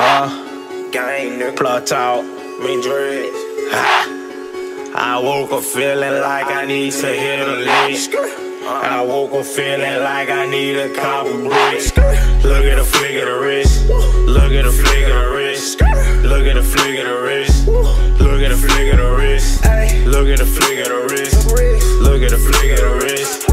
Uh, gang. Plot out, mean dreads. I woke up feeling like I need to hit a lick. I woke up feeling like I need a couple bricks. Look at the flick of the wrist. Look at the flick of the wrist. Look at the flick of the wrist. Look at the flick of the wrist. Look at the flick of the wrist. Look at the flick of the wrist.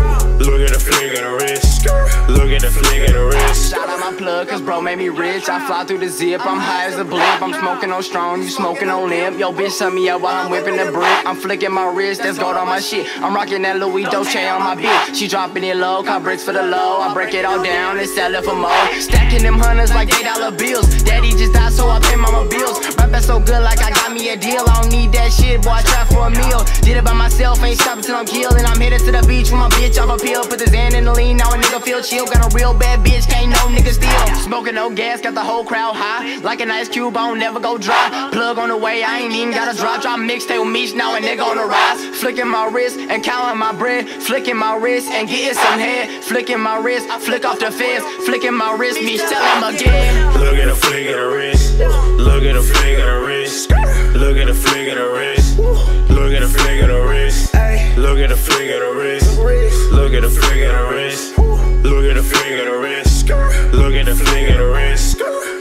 Look at the flick of the wrist. Look at the flick of the wrist. Shout out my plug, cause bro made me rich. I fly through the zip, I'm high as a blip. I'm smoking on strong, you smoking on limp. Yo, bitch, send me up while I'm whipping the brick. I'm flicking my wrist, that's gold on my shit. I'm rocking that Louis Dolce on my bitch. She dropping it low, cop bricks for the low. I break it all down and sell it for more. Stacking them hunters like eight dollar bills. Daddy just died, so I pay mama bills. Rapping so good, like I got me a deal. I don't need that shit, boy, I a meal. Did it by myself, ain't stopping till I'm killed. And I'm headed to the beach with my bitch off a pill. Put the Xan in the lean, now a nigga feel chill. Got a real bad bitch, can't no nigga steal. Smoking no gas, got the whole crowd high. Like an ice cube, I don't never go dry. Plug on the way, I ain't even got a drop. Drop mixtape with Meech, now a nigga on the rise. Flicking my wrist and counting my bread. Flicking my wrist and getting some head. Flicking my wrist, flick off the fence. Flicking my wrist, Meech, tell him again. Look at the flick of the wrist.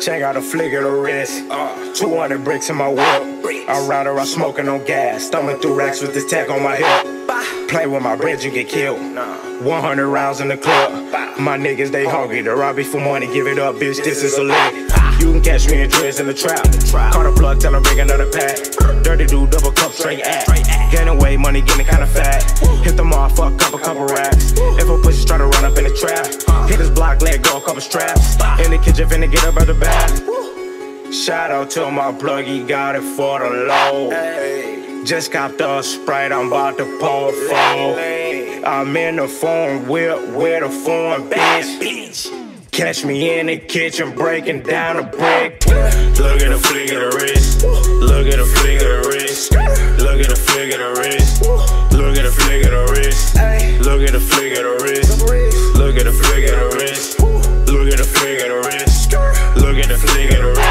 Check out a flick of the wrist. 200 bricks in my whip. I ride around smoking on gas. Thumbing through racks with this tag on my hip. Play with my bread, you get killed. 100 rounds in the club. My niggas, they hungry. They rob me for money, give it up, bitch. This is a lick. You can catch me in dreads in the trap. Call a plug, tell him bring another pack. Dirty dude, double cup, straight ass. Gaining weight, money getting kinda fat. Hit the motherfucker, couple, couple racks. The finna get up out the back. Shout out to my plug, he got it for the low. Just copped a sprite, I'm about to pour four. I'm in the phone whip with a foreign bitch. Catch me in the kitchen breaking down a brick. Look at the flick of the wrist. Look at the flick fling it around.